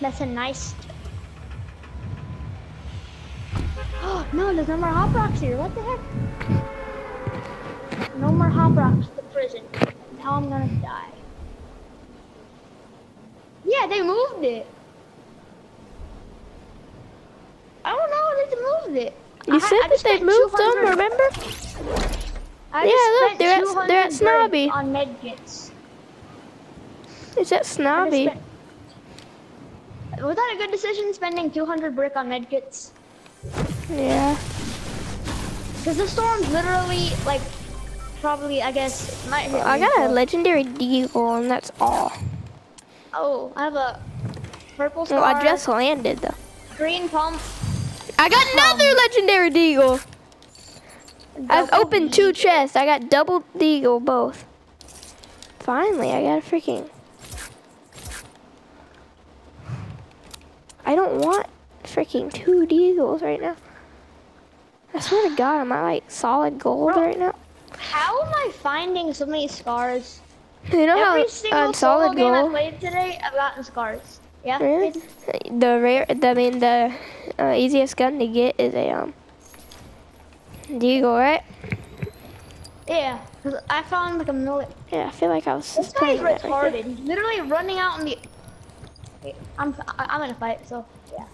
That's a nice. Oh no, there's no more hop rocks here. What the heck? No more hop rocks. The prison. Now I'm gonna die. Yeah, they moved it. I don't know. They moved it. You I said that they moved them, remember? I Yeah, look, they're at- they're at Snobby. on medkits. Is that snobby? Was that a good decision spending 200 brick on medkits? Yeah. Because the storm's literally like probably I guess might hit I got a legendary deagle and that's all. Oh, I have a purple oh, star. Well, I just landed though. green pump. I got another legendary deagle. I've opened B. two chests. I got double deagle both. Finally, I got a freaking. I don't want freaking two deagles right now. I swear to God, am I like solid gold Bro. right now? How am I finding so many scars? You know Every how single on solid game I gold, played today, I've gotten scars. Yeah. really, the rare, the, I mean the uh, easiest gun to get is a um deagle, right? Yeah. 'cause I found like a million. Yeah, I feel like I was This just guy's playing that right there. retarded. He's literally running out in the. Wait, I'm I'm in a fight, so yeah.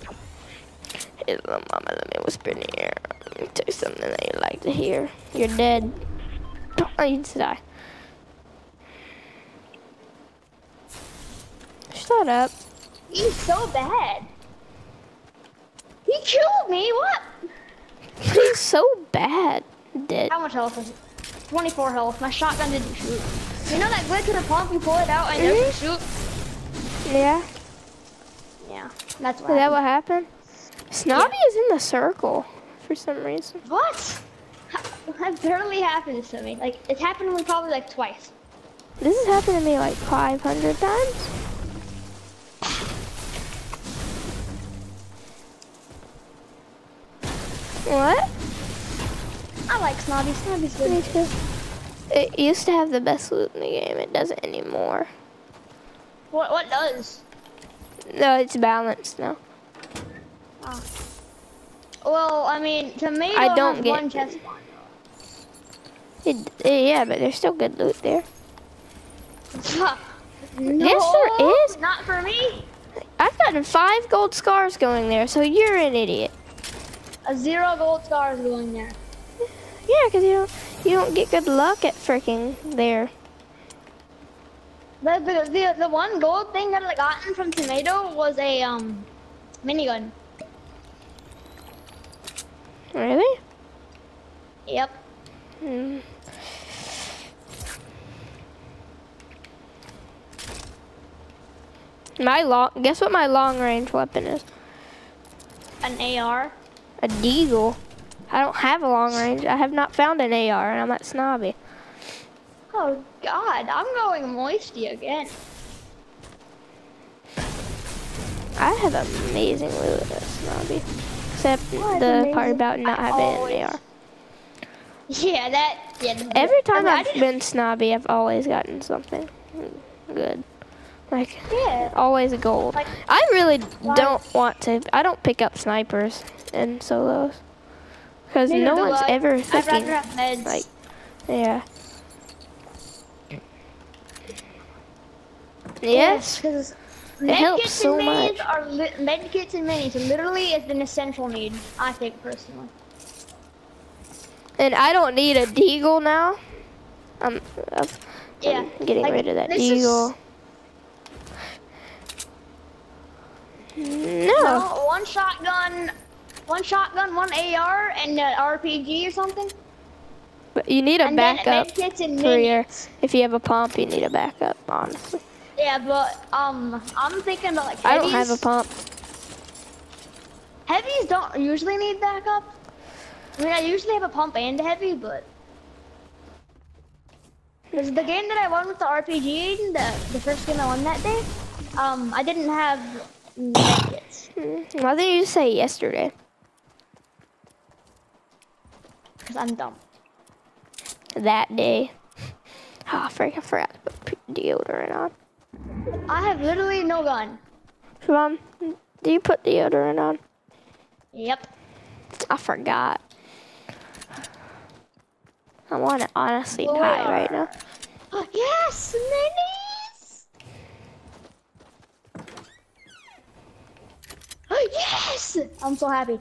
Hey, little mama, let me whisper in your ear. Let me tell you something that you like to hear. You're dead. I need to die. Shut up. He's so bad. He killed me. What? He's so bad. Dead. How much health is it? 24 health. My shotgun didn't shoot. You know that glitch with the pump? You pull it out and it Mhm. doesn't shoot. Yeah. Yeah, that's Is that what happened? Snobby is in the circle for some reason. What? That barely happens to me. Like it's happened to me probably like twice. This has happened to me like 500 times. What? I like Snobby. Snobby's good. Me too. It used to have the best loot in the game. It doesn't anymore. What what does? No, it's balanced now. Oh. Ah. Well, I mean, tomato I don't get- one chest. It, it- yeah, but there's still good loot there. no, Yes, there is. Not for me. I've gotten five gold scars going there, so you're an idiot. A zero gold scars going there. Yeah, because you don't, you don't get good luck at freaking there. The, the, the, the one gold thing that I gotten from Tomato was a um minigun. Really? Yep. Hmm. My long, guess what my long range weapon is? An AR. A deagle. I don't have a long range. I have not found an AR, and I'm at Snobby. Oh God, I'm going moisty again. I have amazing loot at Snobby, except the amazing? part about not I having always- an AR. Yeah, that. Yeah. Every time I mean, I I've been Snobby, I've always gotten something good. Like Yeah. always a gold. Like- I really Like- don't want to. I don't pick up snipers in solos because no one's ever I'd rather freaking have meds. like. Yeah. Yes. Because It helps medkits so and minis much. are medkits and minis literally is an essential need. I think personally. And I don't need a deagle now. I'm, I'm Yeah, getting like, rid of that this is- deagle. Hmm. No. No, one shotgun, one shotgun, one AR, and an RPG or something. But you need a and backup for your. If you have a pump, you need a backup. Honestly, Yeah, but um, I'm thinking about like heavy. I don't have a pump. Heavies don't usually need backup. I mean, I usually have a pump and a heavy, but. Because the game that I won with the RPG, the, the first game I won that day, um, I didn't have medkits. Hmm, Why didn't you say yesterday? Because I'm dumb. That day. Oh, I forgot to put deodorant on. I have literally no gun. Mom, do you put deodorant on? Yep. I forgot. I want to honestly Oh, die right now. Oh, yes, minis. Uh, yes, I'm so happy.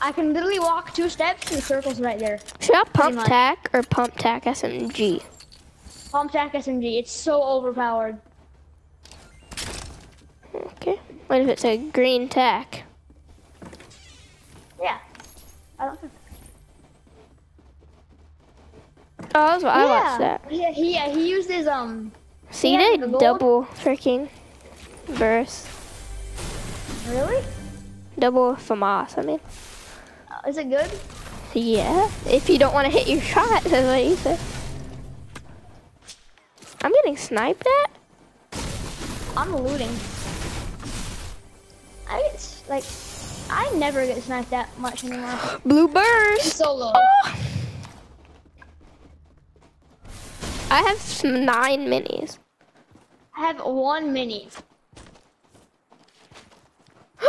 I can literally walk two steps and the circle's right there. Should I pump tac or pump tac SMG? Pump Jack SMG. It's so overpowered. Okay. What if it's a green tac? Yeah. I don't think. Oh, that's what I watched that. Yeah, he, yeah, he used his um. See, Yeah, the double freaking burst. Really? Double FAMAS, I mean. Uh, is it good? Yeah, if you don't want to hit your shot, that's what he said. I'm getting sniped at? I'm looting. I get s- like, I never get sniped that much anymore. Blue burst! Solo. Oh! I have nine minis. I have one mini.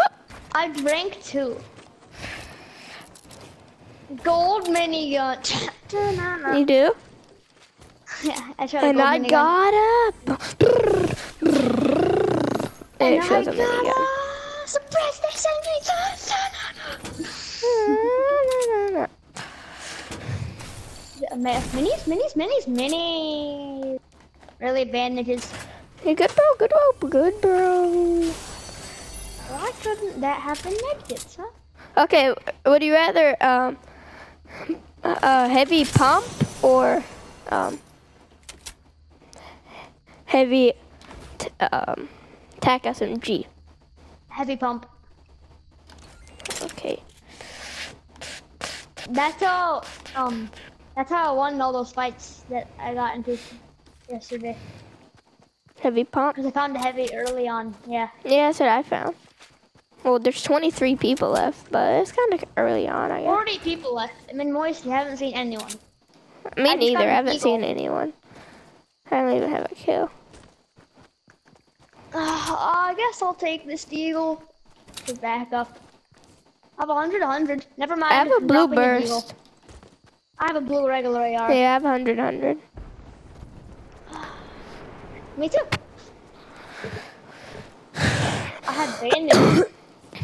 I drank two. Gold minigun. You do? yeah, I tried a And gold I minigun. got up. And it And shows I a minigun. got a surprise SMG. Yeah, ma- Minis, minis, minis, minis. Really bandages. Hey, good bro, good bro, good bro. Why couldn't that happen negatives, huh? Okay, would you rather um a heavy pump or um heavy t- um tac SMG? Heavy pump. Okay. That's how um that's how I won all those fights that I got into yesterday. Heavy pump? Because I found the heavy early on. Yeah. Yeah, that's what I found. Well, there's 23 people left, but it's kind of early on, I guess. 40 people left. I mean, Moist, you haven't seen anyone. Me I neither. I haven't seen anyone. I don't even have a kill. Uh, I guess I'll take this eagle to back up. I have 100, 100. Never mind. I have a I'm blue burst. I have a blue regular AR. Yeah, I have 100, 100. Me too. I have bandages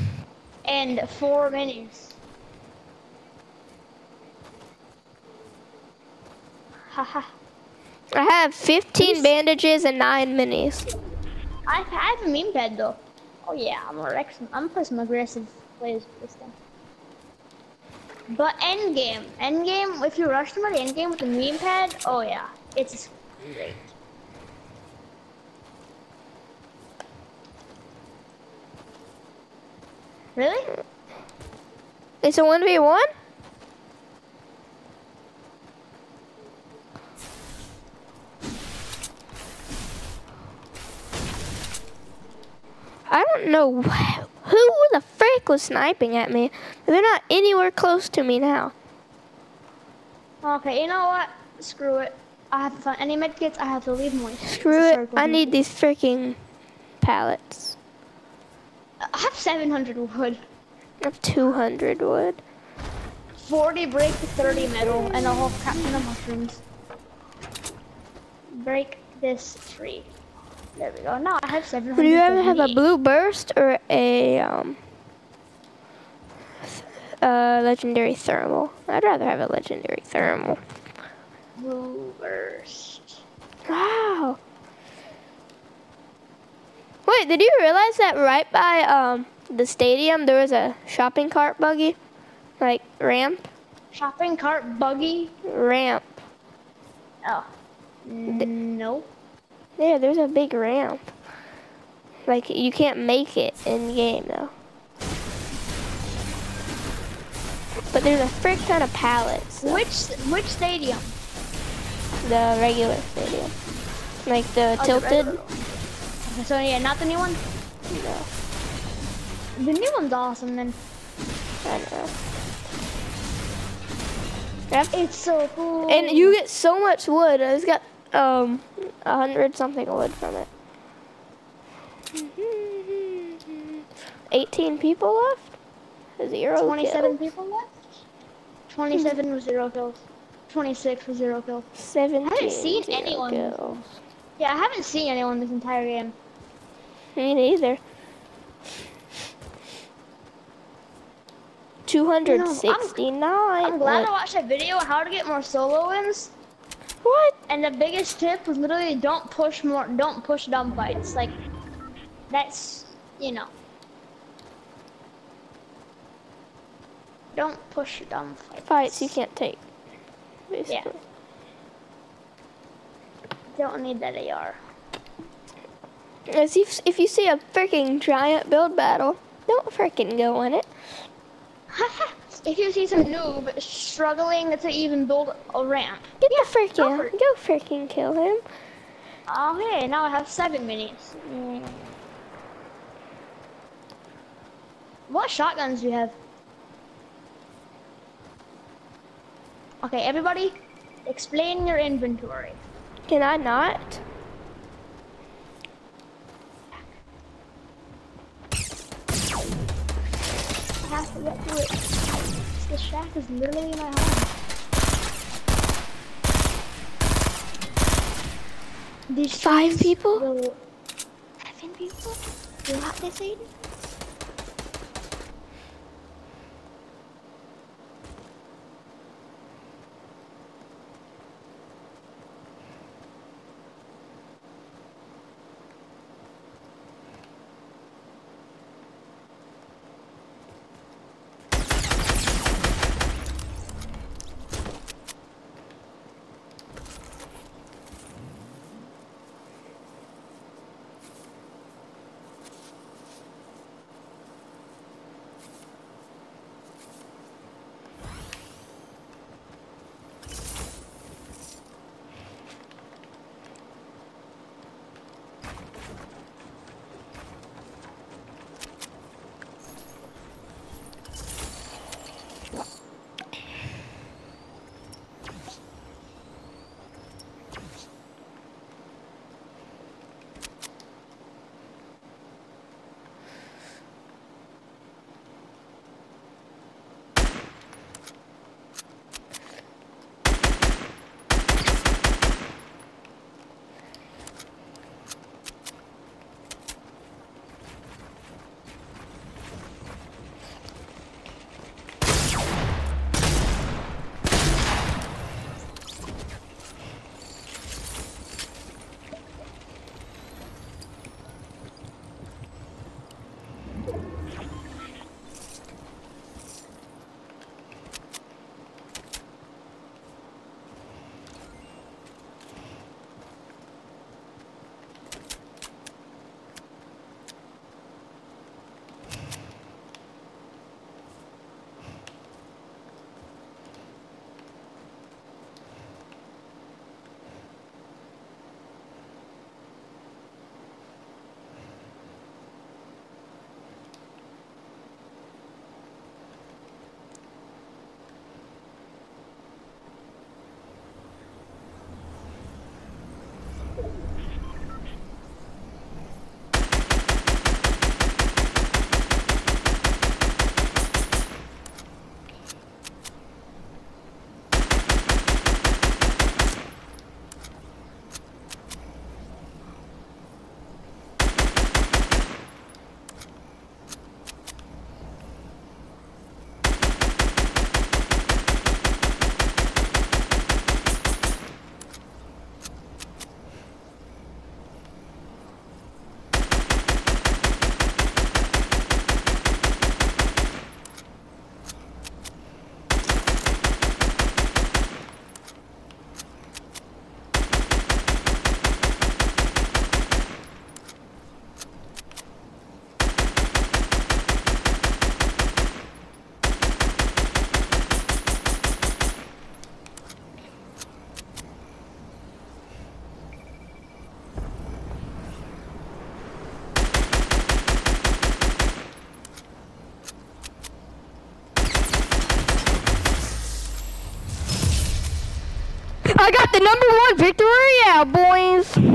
and four minis. Haha. I have 15 bandages and 9 minis. I have a meme pad though. Oh yeah, I'm some. I'm gonna play plays this time. But end game, end game. If you rush somebody end game with the meme pad, oh yeah, it's great. Really? It's a 1v1? I don't know wh- who the frick was sniping at me. They're not anywhere close to me now. Okay, you know what? Screw it. I have to find any medkits. I have to leave moist. Screw it. I need these freaking pallets. I have 700 wood, I have 200 wood. 40 break, 30 metal, and a whole crap ton of mushrooms. Break this tree. There we go. Now I have 700. Do you ever have a blue burst or a um uh legendary thermal? I'd rather have a legendary thermal. burst? Wow. Wait, did you realize that right by um the stadium there was a shopping cart buggy? Like ramp? Shopping cart buggy? Ramp. Oh. No. Yeah, there's a big ramp. Like you can't make it in game though. But there's a frick ton of pallets. though. Which which stadium? The regular stadium. Like the Oh, tilted. Okay, so yeah, not the new one. No, The new one's awesome then. I know. Yep. It's so cool. And you get so much wood. It's got um a hundred something wood from it. 18 people left? Zero 27 kills. people left? 27 with zero kills. 26 with zero kills. 17 seen anyone. kills. Yeah, I haven't seen anyone this entire game. Me neither. 269. I'm glad What? I watched that video on how to get more solo wins. What? And the biggest tip was literally don't push more, don't push dumb fights. Like, that's, you know. Don't push dumb fights. Fights you can't take. Basically. Don't need that AR. As if, if you see a freaking giant build battle, don't freaking go in it. if you see some noob struggling to even build a ramp. Get the freaking, go go freaking kill him. Oh, hey, now I have seven minutes. Mm. What shotguns do you have? Okay, everybody, explain your inventory. Can I not? I have to get to it. The shack is literally in my home. These Five people? Seven people? What they said? Victory, yeah, boys.